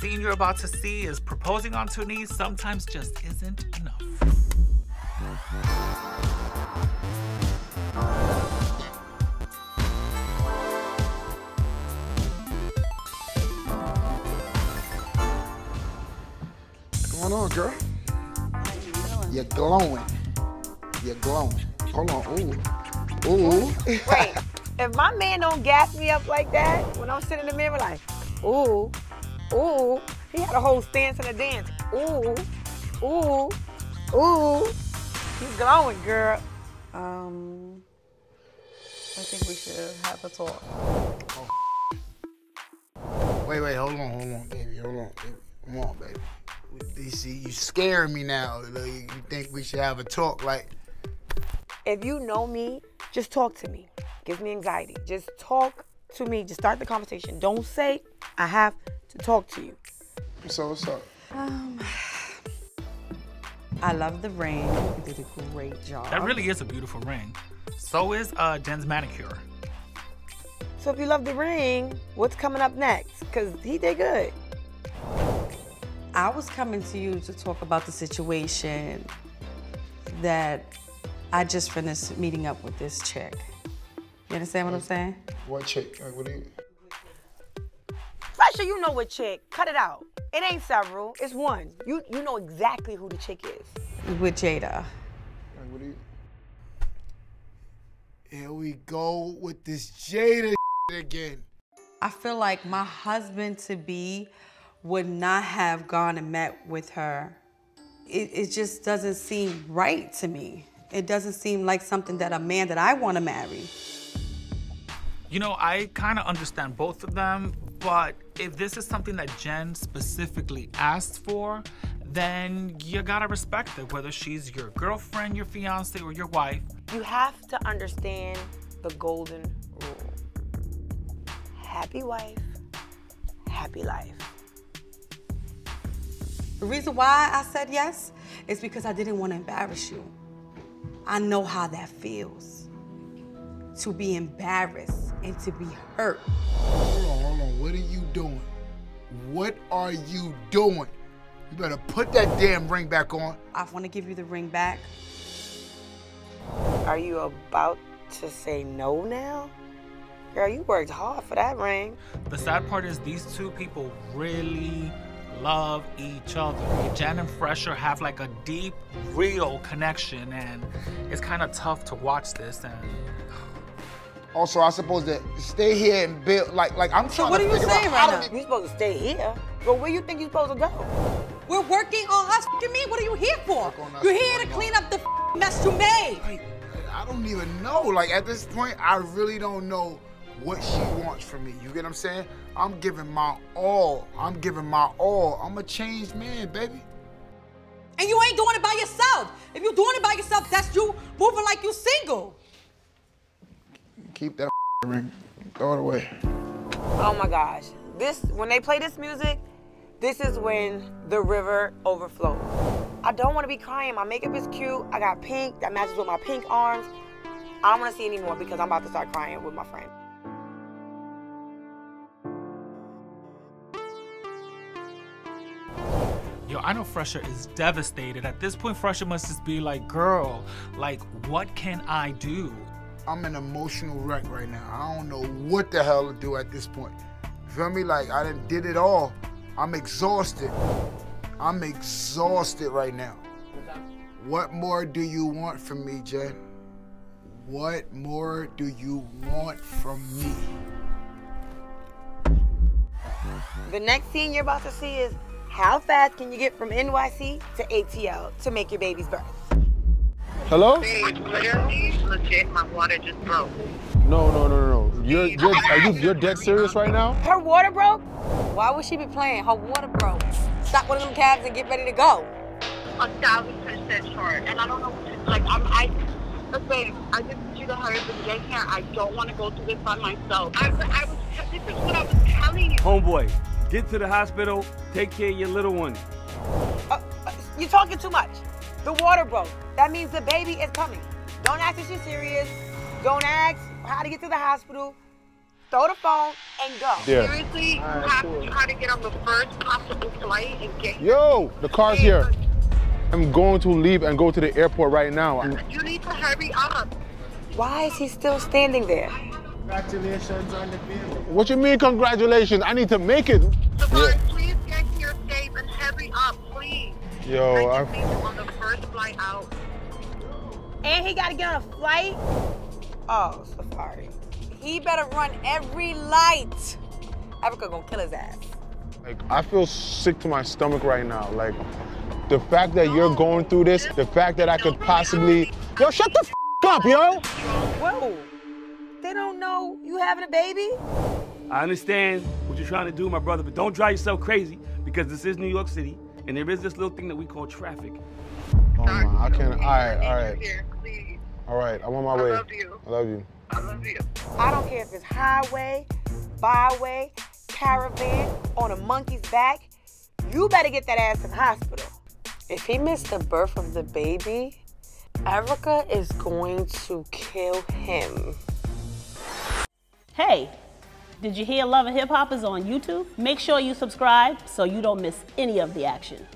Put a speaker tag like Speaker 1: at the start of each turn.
Speaker 1: scene you're about to see is proposing on two knees sometimes just isn't enough.
Speaker 2: What's going on, girl? You're glowing. You're glowing. Hold on. Ooh. Ooh.
Speaker 3: Wait, if my man don't gas me up like that when I'm sitting in the mirror, like, ooh, ooh, he had a whole stance and a dance. Ooh, ooh, ooh. He's glowing, girl. Um, I think we should have a talk.
Speaker 2: Wait, wait, hold on, hold on, baby, hold on, baby. Come on, baby. You see, you scaring me now. You think we should have a talk? Like,
Speaker 3: If you know me, just talk to me. Gives me anxiety. Just talk to me. Just start the conversation. Don't say I have to talk to you.
Speaker 2: so what's up?
Speaker 4: Um, I love the ring. You did a great job.
Speaker 1: That really is a beautiful ring. So is uh, Jen's manicure.
Speaker 3: So if you love the ring, what's coming up next? Cause he did good.
Speaker 4: I was coming to you to talk about the situation that I just finished meeting up with this chick. You understand what I'm saying?
Speaker 2: What chick? Like, what do you?
Speaker 3: Phresher, you know what chick. Cut it out. It ain't several. It's one. You you know exactly who the chick is.
Speaker 4: With Jada.
Speaker 2: Like, what do you? Here we go with this Jada again.
Speaker 4: I feel like my husband to be would not have gone and met with her. It, it just doesn't seem right to me. It doesn't seem like something that a man that I want to marry.
Speaker 1: You know, I kind of understand both of them, but if this is something that Jen specifically asked for, then you gotta respect it, whether she's your girlfriend, your fiance, or your wife.
Speaker 3: You have to understand the golden rule. Happy wife, happy life.
Speaker 4: The reason why I said yes is because I didn't want to embarrass you. I know how that feels to be embarrassed and to be hurt.
Speaker 2: Hold on, hold on. What are you doing? What are you doing? You better put that damn ring back on.
Speaker 4: I want to give you the ring back.
Speaker 3: Are you about to say no now? Girl, you worked hard for that ring.
Speaker 1: The sad part is these two people really love each other. Jen and Phresher have like a deep, real connection, and it's kind of tough to watch this. And
Speaker 2: Also, I supposed to stay here and build like like I'm trying So
Speaker 4: what
Speaker 2: to
Speaker 4: are you
Speaker 2: figure out
Speaker 4: saying
Speaker 2: how
Speaker 4: right
Speaker 2: to
Speaker 4: now?
Speaker 3: You supposed to stay here. But where do you think you supposed to go?
Speaker 4: We're working on us. F***ing me. What are you here for?
Speaker 2: Work on us,
Speaker 4: You're here to clean up the f***ing mess you made.
Speaker 2: Like, I don't even know. Like at this point, I really don't know what she wants from me. You get what I'm saying? I'm giving my all. I'm giving my all. I'm a changed man, baby.
Speaker 4: And you ain't doing it by yourself. If you're doing it by yourself, that's you moving like you're single.
Speaker 2: Keep that ring. Throw it away.
Speaker 3: Oh my gosh. This when they play this music, this is when the river overflows. I don't want to be crying. My makeup is cute. I got pink that matches with my pink arms. I don't want to see anymore because I'm about to start crying with my friend.
Speaker 1: yo, I know Phresher is devastated. At this point, Phresher must just be like, girl, like, what can I do?
Speaker 2: I'm an emotional wreck right now. I don't know what the hell to do at this point. Feel me? Like I done did it all. I'm exhausted. I'm exhausted right now. What more do you want from me, Jen? What more do you want from me?
Speaker 3: The next scene you're about to see is how fast can you get from NYC to ATL to make your baby's birth?
Speaker 2: Hello?
Speaker 5: Babe, literally, legit, my water just broke.
Speaker 6: No, no, no, no, no. You're, you're, are you, you're dead serious right now?
Speaker 3: Her water broke? Why would she be playing? Her water broke. Stop one of them cabs and get ready to go.
Speaker 5: A thousand percent sure. And I don't know what to, like, I'm, I, look, babe, I just need you to hurry up and get here. I don't want to go through this by myself. I, I was, this is what I was telling you.
Speaker 7: Homeboy, get to the hospital, take care of your little one.
Speaker 3: Uh, uh, you're talking too much. The water broke. That means the baby is coming. Don't ask if she's serious. Don't ask how to get to the hospital. throw the phone and go.
Speaker 6: Yeah.
Speaker 5: Seriously, you have to try to get on the first possible flight and get here.
Speaker 6: Yo, the car's here. I'm going to leave and go to the airport right now.
Speaker 5: You need to hurry up.
Speaker 3: Why is he still standing there?
Speaker 8: Congratulations on the baby.
Speaker 6: what you mean, congratulations? I need to make it.
Speaker 5: Savon, please get here safe and hurry up, please.
Speaker 6: Yo,
Speaker 5: I flight out.
Speaker 3: And he gotta get on a flight? Oh, Safaree. He better run every light. Erica gonna kill his ass.
Speaker 6: like, I feel sick to my stomach right now. Like, the fact that you're going through this, the fact that I could possibly. Yo, shut the f up, yo!
Speaker 3: Whoa. They don't know you having a baby?
Speaker 7: I understand what you're trying to do, my brother, but don't drive yourself crazy because this is New York City and there is this little thing that we call traffic.
Speaker 6: My, I can't. All right, all
Speaker 5: I need
Speaker 6: right,
Speaker 5: you here, please.
Speaker 6: all right. I'm on my
Speaker 5: I
Speaker 6: way.
Speaker 5: love you.
Speaker 6: I love you.
Speaker 5: I love you.
Speaker 3: I don't care if it's highway, byway, caravan, on a monkey's back. You better get that ass in the hospital. If he missed the birth of the baby, Erica is going to kill him.
Speaker 9: Hey, did you hear Love and Hip Hop is on YouTube? Make sure you subscribe so you don't miss any of the action.